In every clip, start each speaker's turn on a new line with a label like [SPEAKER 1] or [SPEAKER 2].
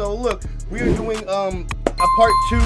[SPEAKER 1] So look, we are doing um a part two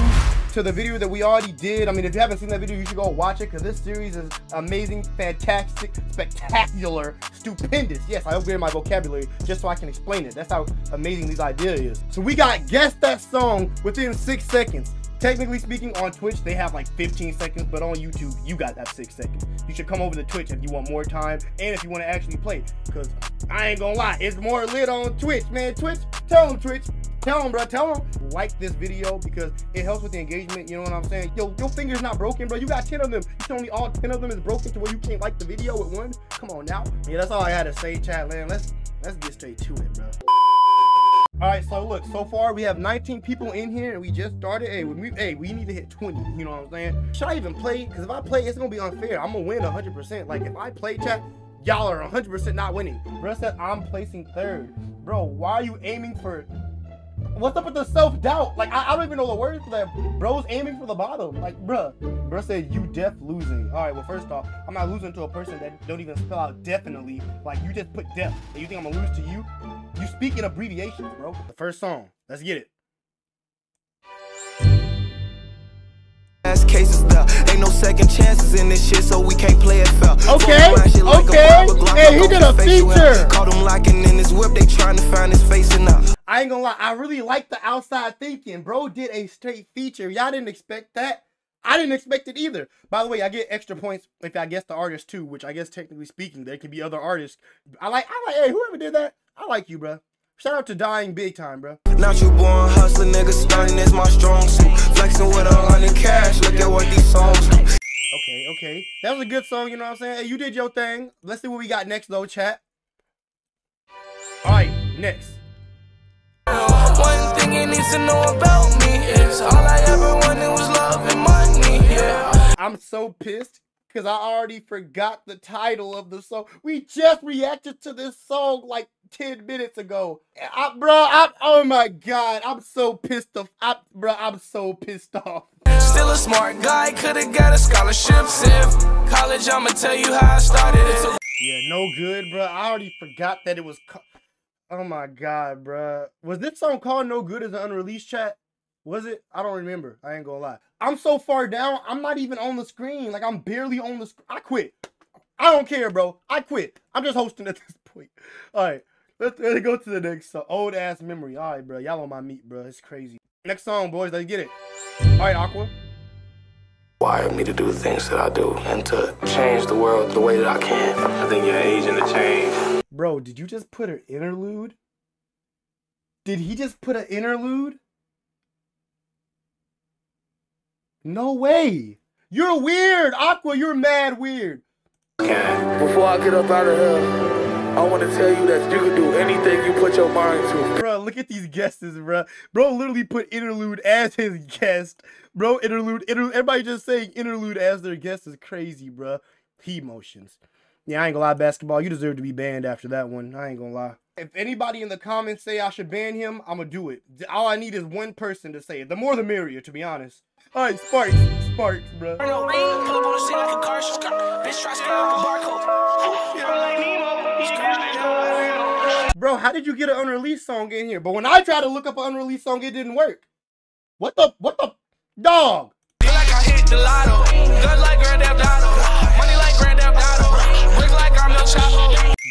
[SPEAKER 1] to the video that we already did. I mean, if you haven't seen that video, you should go watch it because this series is amazing, fantastic, spectacular, stupendous. Yes, I upgraded my vocabulary just so I can explain it. That's how amazing this idea is. So we got guess that song within six seconds. Technically speaking, on Twitch, they have like 15 seconds, but on YouTube, you got that six seconds. You should come over to Twitch if you want more time and if you want to actually play. Because I ain't gonna lie, it's more lit on Twitch, man. Twitch, tell them, Twitch. Tell them, bro. Tell them like this video because it helps with the engagement. You know what I'm saying? Yo, your finger's not broken, bro. You got 10 of them. You tell me all 10 of them is broken to where you can't like the video with one? Come on now. Yeah, that's all I had to say, chat land. Let's let's get straight to it, bro. All right, so look, so far we have 19 people in here and we just started. Hey, we, hey, we need to hit 20, you know what I'm saying? Should I even play? Because if I play, it's gonna be unfair. I'm gonna win 100%. Like, if I play chat, y'all are 100% not winning. Bro said I'm placing third. Bro, why are you aiming for... What's up with the self-doubt? Like, I, I, don't even know the words for that. Bro's aiming for the bottom. Like, bruh. Bro said, you deaf losing. All right, well, first off, I'm not losing to a person that don't even spell out definitely. Like, you just put deaf. And you think I'm gonna lose to you? You speak in abbreviations, bro. The first song. Let's get it.
[SPEAKER 2] cases there. Ain't no second chances in this shit, so we can't play it fair.
[SPEAKER 1] Okay, okay. Hey, he did a feature.
[SPEAKER 2] Caught him locking in his whip, they trying to find his face in
[SPEAKER 1] I ain't gonna lie, I really like the outside thinking. Bro did a straight feature. Y'all didn't expect that. I didn't expect it either. By the way, I get extra points if I guess the artist too, which I guess technically speaking, there could be other artists. I like, I like, hey, whoever did that, I like you, bro. Shout out to Dying Big Time, bro.
[SPEAKER 2] Not you born hustling, nigga, stunning is my strong suit. Flexing with a hundred cash, look at what these songs do.
[SPEAKER 1] Okay, okay. That was a good song, you know what I'm saying? Hey, you did your thing. Let's see what we got next, though, chat. Alright, next.
[SPEAKER 2] One thing you need to know about me is all I ever wanted was love and money, yeah.
[SPEAKER 1] I'm so pissed because I already forgot the title of the song. We just reacted to this song like 10 minutes ago. I, bro, I, oh my god, I'm so pissed off. I, bro, I'm so pissed off.
[SPEAKER 2] Still a smart guy, could've got a scholarship. If college, I'ma tell you how I started it.
[SPEAKER 1] Yeah, no good, bro. I already forgot that it was. Oh my god, bro. Was this song called No Good as an unreleased chat? Was it? I don't remember. I ain't gonna lie. I'm so far down, I'm not even on the screen. Like, I'm barely on the screen. I quit. I don't care, bro. I quit. I'm just hosting at this point. All right. Let's, let's go to the next song. Old ass memory. All right, bro. Y'all on my meat, bro. It's crazy. Next song, boys. Let's get it. All right, Aqua.
[SPEAKER 2] Wired me to do the things that I do and to change the world the way that I can. I think your age and the change.
[SPEAKER 1] Bro, did you just put an interlude? Did he just put an interlude? No way. You're weird, Aqua. You're mad weird.
[SPEAKER 2] Before I get up out of here, I want to tell you that you can do anything you put your mind to.
[SPEAKER 1] Bro, look at these guesses, bro. Bro literally put interlude as his guest. Bro, interlude, interlude. Everybody just saying interlude as their guest is crazy, bro. He motions. Yeah, I ain't gonna lie, basketball. You deserve to be banned after that one. I ain't gonna lie. If anybody in the comments say I should ban him, I'm gonna do it. All I need is one person to say it. The more the merrier, to be honest. All right, Sparks. Sparks, bro. Bro, how did you get an unreleased song in here? But when I tried to look up an unreleased song, it didn't work. What the, what the, dog?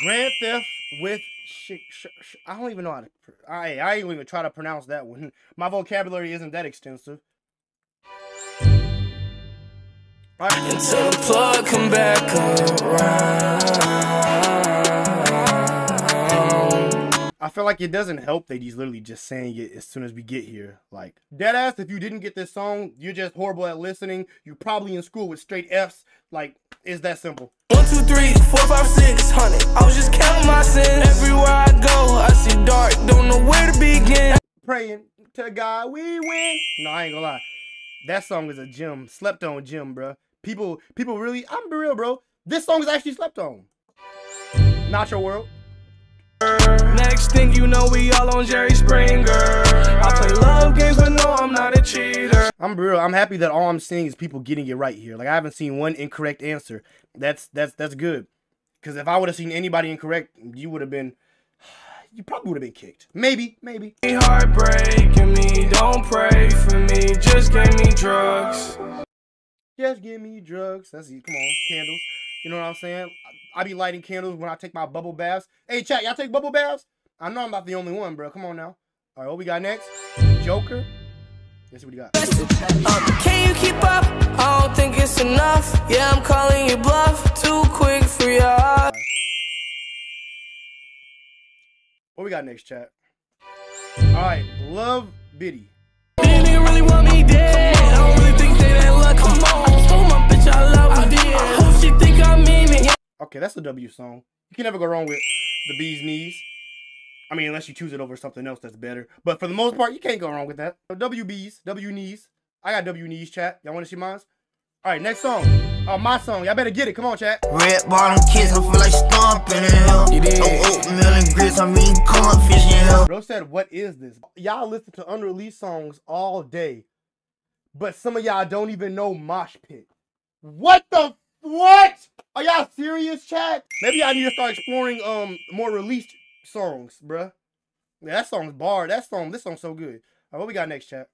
[SPEAKER 1] Grand Theft with sh sh sh I don't even know how to. I I ain't even try to pronounce that one. My vocabulary isn't that extensive. Until the plug come back around. I feel like it doesn't help that he's literally just saying it as soon as we get here. Like, deadass, if you didn't get this song, you're just horrible at listening. You're probably in school with straight F's. Like, it's that simple.
[SPEAKER 2] One, two, three, four, five, six hundred. I was just counting my sins. Everywhere I go, I see dark. Don't know where to begin.
[SPEAKER 1] Praying to God we win. No, I ain't gonna lie. That song is a gem. Slept on gem, bro. People, people really, I'm be real, bro. This song is actually slept on. Not your world.
[SPEAKER 2] Next thing you know, we all on Jerry Springer. I play love games, but no, I'm not a cheater.
[SPEAKER 1] I'm real. I'm happy that all I'm seeing is people getting it right here. Like I haven't seen one incorrect answer. That's that's that's good. Because if I would have seen anybody incorrect, you would have been you probably would have been kicked. Maybe, maybe.
[SPEAKER 3] Heartbreaking me, don't pray for me, just give me drugs.
[SPEAKER 1] Just give me drugs. That's easy. Come on, candles. You know what I'm saying? I, I be lighting candles when I take my bubble baths. Hey, chat, y'all take bubble baths? I know I'm not the only one, bro. Come on now. All right, what we got next? Joker. Let's see what he got.
[SPEAKER 3] Um, can you keep up? I don't think it's enough. Yeah, I'm calling you bluff. Too quick for your heart.
[SPEAKER 1] What we got next, chat? All right, Love Biddy.
[SPEAKER 3] Didn't really want me dead. I don't really think they that luck. Come on. I told my bitch I love her. I hope she think I mean it.
[SPEAKER 1] Okay, that's a W song. You can never go wrong with the bee's knees. I mean, unless you choose it over something else that's better. But for the most part, you can't go wrong with that. So WBs, W knees. I got W knees, chat. Y'all want to see mine? All right, next song. Oh, my song. Y'all better get it. Come on, chat.
[SPEAKER 4] Red bottom kids, I feel like stomping in hell.
[SPEAKER 3] You did.
[SPEAKER 4] No oatmeal and grits, I'm eating cornfish in hell.
[SPEAKER 1] Bro said, what is this? Y'all listen to unreleased songs all day. But some of y'all don't even know Mosh Pit. What the what? Are y'all serious, chat? Maybe I need to start exploring um more released songs, bruh. Yeah, that song's bar. That song, this song's so good. All right, what we got next, chat?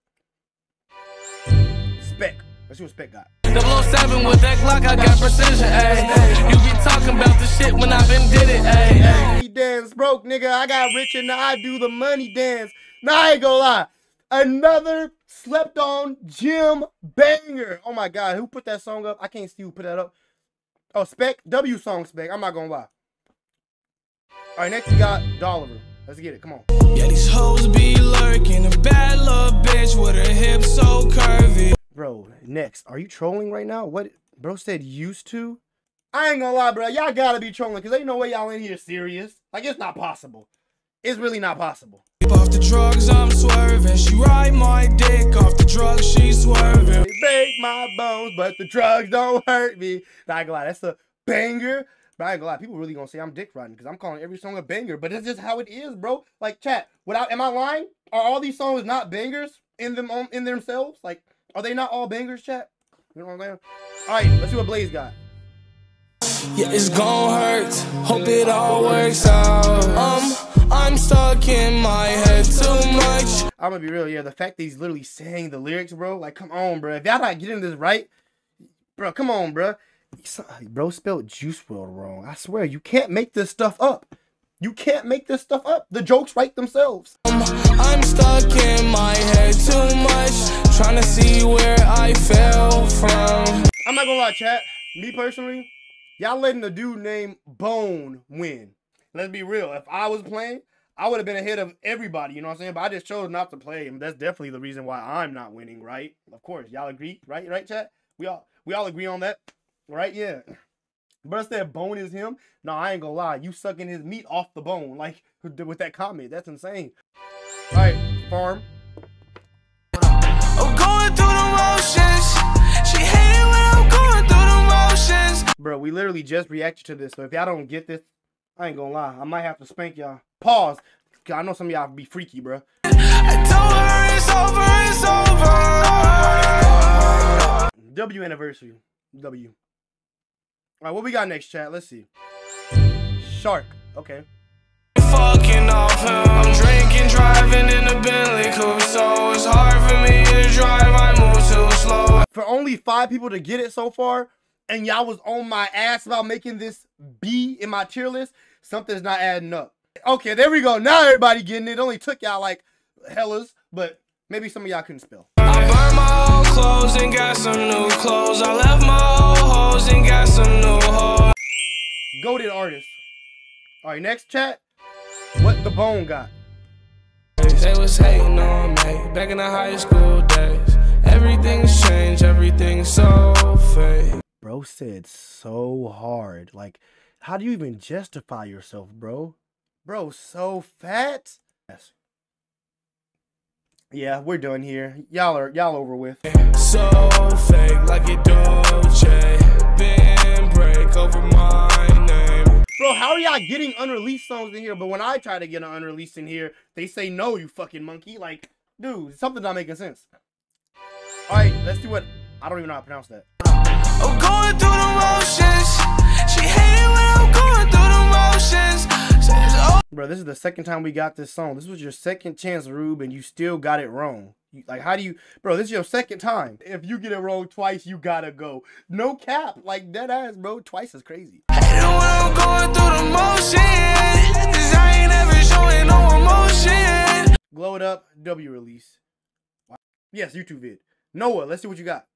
[SPEAKER 1] Spec. Let's see what Spec got.
[SPEAKER 3] 007 with that Glock, I got precision, ayy. You be talking about the shit when I been did it, ayy.
[SPEAKER 1] He dance broke, nigga. I got rich and now I do the money dance. Now I ain't gonna lie. Another slept on gym banger. Oh my god, who put that song up? I can't see who put that up. Oh, Spec. W song Spec. I'm not gonna lie. All right, next we got Dolliver. Let's get it. Come on.
[SPEAKER 3] Yeah, these hoes be lurking. A bad little bitch with her hips so curvy.
[SPEAKER 1] Bro, next. Are you trolling right now? What? Bro said used to? I ain't gonna lie, bro. Y'all gotta be trolling because ain't no way y'all in here serious. Like, it's not possible. It's really not possible.
[SPEAKER 3] Off the drugs, I'm swerving. She ride my dick off the drugs, she swerving.
[SPEAKER 1] They break my bones, but the drugs don't hurt me. Not gonna lie, that's a banger. But I ain't gonna lie, people really gonna say I'm dick riding because I'm calling every song a banger. But that's just how it is, bro. Like, chat, without am I lying? Are all these songs not bangers in them on in themselves? Like, are they not all bangers, chat? You know what I'm saying? All right, let's see what Blaze got.
[SPEAKER 3] Yeah, it's gon' hurt. Hope it all works out. Um, I'm stuck in my head too much.
[SPEAKER 1] I'm gonna be real, yeah. The fact that he's literally saying the lyrics, bro. Like, come on, bro. If y'all not getting this right, bro, come on, bro. Bro spelled Juice WRLD wrong. I swear, you can't make this stuff up. You can't make this stuff up. The jokes write themselves.
[SPEAKER 3] Um, I'm stuck in my head too much. Trying to see where I fell from.
[SPEAKER 1] I'm not gonna lie, chat. Me personally, y'all letting the dude named Bone win. Let's be real. If I was playing, I would have been ahead of everybody. You know what I'm saying? But I just chose not to play, and that's definitely the reason why I'm not winning. Right? Of course, y'all agree, right? Right, chat? We all we all agree on that, right? Yeah. But said Bone is him. No, I ain't gonna lie. You sucking his meat off the bone, like with that comment. That's insane. All right, farm.
[SPEAKER 3] I'm going through the motions. She hate it when I'm going through the motions.
[SPEAKER 1] Bro, we literally just reacted to this. So if y'all don't get this, I ain't gonna lie. I might have to spank y'all. Pause. 'Cause I know some of y'all be freaky, bro.
[SPEAKER 3] I told her it's over, it's over.
[SPEAKER 1] W anniversary. W. All right, what we got next, chat? Let's see. Shark. Okay.
[SPEAKER 3] Fucking off him. I'm drinking, driving in a Bentley coupe, so it's hard for me to drive. I move too slow.
[SPEAKER 1] For only five people to get it so far, and y'all was on my ass about making this B in my tier list, something's not adding up. Okay, there we go. Now everybody getting it. It only took y'all like hellas, but maybe some of y'all couldn't spell.
[SPEAKER 3] I burned my old clothes and got some new clothes. I left my old hoes and got some new hoes.
[SPEAKER 1] Goaded artist. All right, next chat. What the bone got?
[SPEAKER 3] They was hating on me back in the high school days. Everything's changed, everything's so fake.
[SPEAKER 1] Said so hard. Like, how do you even justify yourself, bro? Bro, so fat. Yes. Yeah, we're done here. Y'all are y'all over with.
[SPEAKER 3] So fake, like it Dolce. Been break over my name.
[SPEAKER 1] Bro, how are y'all getting unreleased songs in here? But when I try to get an unreleased in here, they say no, you fucking monkey. Like, dude, something's not making sense. All right, let's do what. I don't even know how to pronounce that. Bro, this is the second time we got this song. This was your second chance, Rube, and you still got it wrong. You, like, how do you, bro? This is your second time. If you get it wrong twice, you gotta go. No cap, like dead ass, bro. Twice is crazy.
[SPEAKER 3] Hating when I'm going through the motion. Cause I ain't ever showing no.
[SPEAKER 1] Glow it up, W release. Wow. Yes, YouTube vid. Noah, let's see what you got.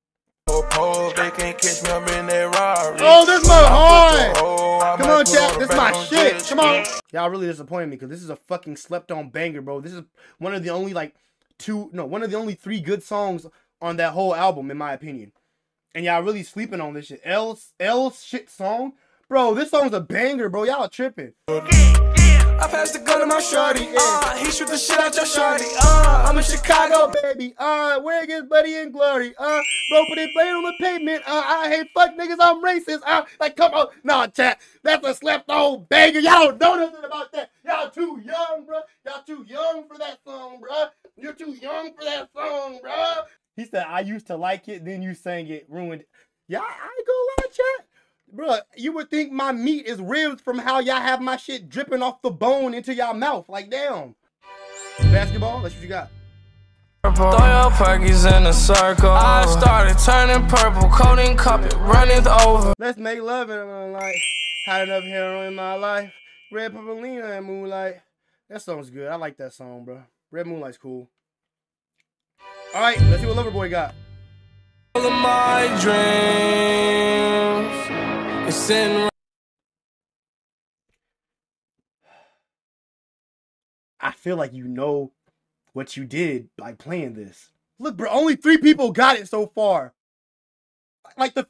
[SPEAKER 3] Oh, they can't catch me up in that Rari.
[SPEAKER 1] Oh, this my hard.
[SPEAKER 3] Oh,
[SPEAKER 1] Come on, chat. This is my shit. Come on. Y'all really disappointed me because this is a fucking slept on banger, bro. This is one of the only like two, no, one of the only three good songs on that whole album, in my opinion. And y'all really sleeping on this shit. L's L's shit song, bro. This song's a banger, bro. Y'all tripping.
[SPEAKER 3] I passed the gun to my shorty. Uh, he shoot the shit out your shorty. Uh, I'm in Chicago.
[SPEAKER 1] baby. Uh, where is Buddy and Glory? Uh, bro, put it blade on the pavement. Uh, I hate fuck niggas. I'm racist. Uh, like, come on. Nah, chat. That's a slept on banger. Y'all don't know nothing about that. Y'all too young, bro. Y'all too young for that song, bro. You're too young for that song, bro. He said, I used to like it, then you sang it, ruined it. Y'all, I ain't gonna lie, chat. Bro, you would think my meat is ribs from how y'all have my shit dripping off the bone into y'all mouth. Like, damn. Basketball, that's what you got.
[SPEAKER 3] Throw your perkies in a circle. I started turning purple, coating carpet, running over.
[SPEAKER 1] Let's make love in the moonlight. Had enough heroin in my life. Red Purpleina and Moonlight. That song's good. I like that song, bro. Red Moonlight's cool. All right, let's see what Loverboy got.
[SPEAKER 3] All of my dreams.
[SPEAKER 1] I feel like you know what you did by playing this. Look, bro, only three people got it so far. Like the,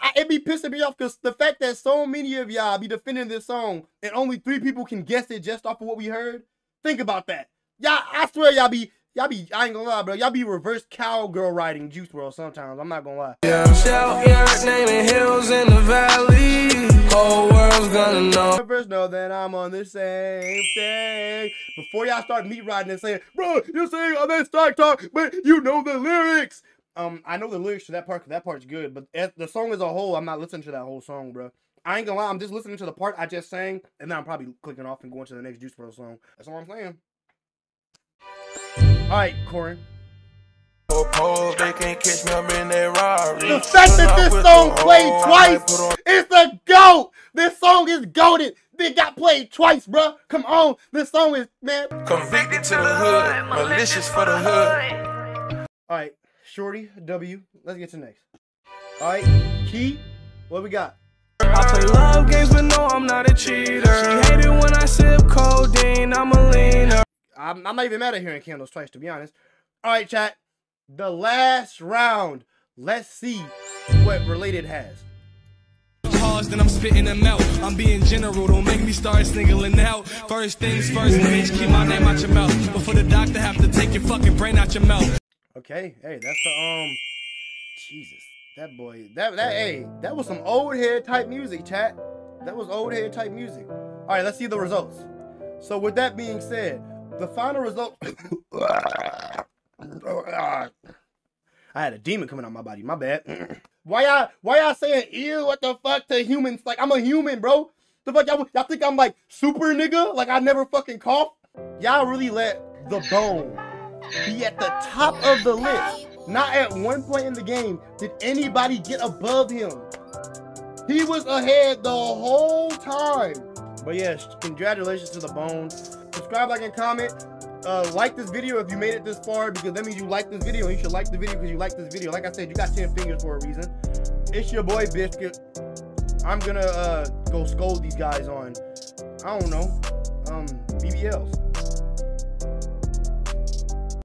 [SPEAKER 1] I- it be pissing me off because the fact that so many of y'all be defending this song and only three people can guess it just off of what we heard. Think about that. Y'all, I swear y'all be, y'all be, I ain't gonna lie, bro. Y'all be reverse cowgirl riding Juice WRLD sometimes. I'm not gonna lie. Yeah.
[SPEAKER 3] Shout your name in hills in the valley. Whole world's gonna know.
[SPEAKER 1] First know that I'm on the same thing. Before y'all start meat riding and saying, bro, you're saying I'm in stock talk, but you know the lyrics. Um, I know the lyrics to that part 'cause that part's good, but the song as a whole, I'm not listening to that whole song, bro. I ain't gonna lie, I'm just listening to the part I just sang, and then I'm probably clicking off and going to the next Juice WRLD song. That's all I'm saying. All right, Corin.
[SPEAKER 3] Pose, they can't catch me up in that Rari.
[SPEAKER 1] The fact that this song played twice is the GOAT! This song is goaded. It got played twice, bruh. Come on. This song is, man.
[SPEAKER 3] Convicted to the hood, malicious for the hood.
[SPEAKER 1] All right, Shorty, W. Let's get to next. All right, Key, what we got?
[SPEAKER 3] I play love games, but no, I'm not a cheater.
[SPEAKER 1] I'm, I'm not even mad at hearing Candles twice, to be honest. All right, chat. The last round. Let's see what Related has.
[SPEAKER 5] Pause, then I'm spitting them out. I'm being general, don't make me start singling out. First things first, bitch, keep my name out your mouth. Before the doctor have to take your fucking brain out your mouth.
[SPEAKER 1] Okay, hey, that's the um, Jesus, that boy, that that hey, that was some old head type music, chat. That was old head type music. All right, let's see the results. So with that being said, the final result. I had a demon coming out my body. My bad. why y'all why y'all saying ew? What the fuck to humans? Like I'm a human, bro. The fuck y'all, y'all think I'm like super nigga? Like I never fucking cough? Y'all really let the bone be at the top of the list. Not at one point in the game did anybody get above him. He was ahead the whole time. But yes, congratulations to the bone. Subscribe, like, and comment. Uh, like this video if you made it this far because that means you like this video and you should like the video because you like this video. Like I said, you got 10 fingers for a reason. It's your boy Biscuit. I'm gonna uh, go scold these guys on, I don't know, um, BBLs.